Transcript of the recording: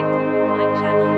connected with my channel.